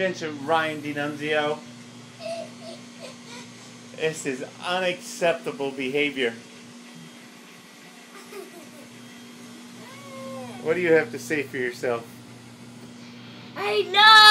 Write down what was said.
Vincent Ryan DiNunzio. This is unacceptable behavior. What do you have to say for yourself? I know!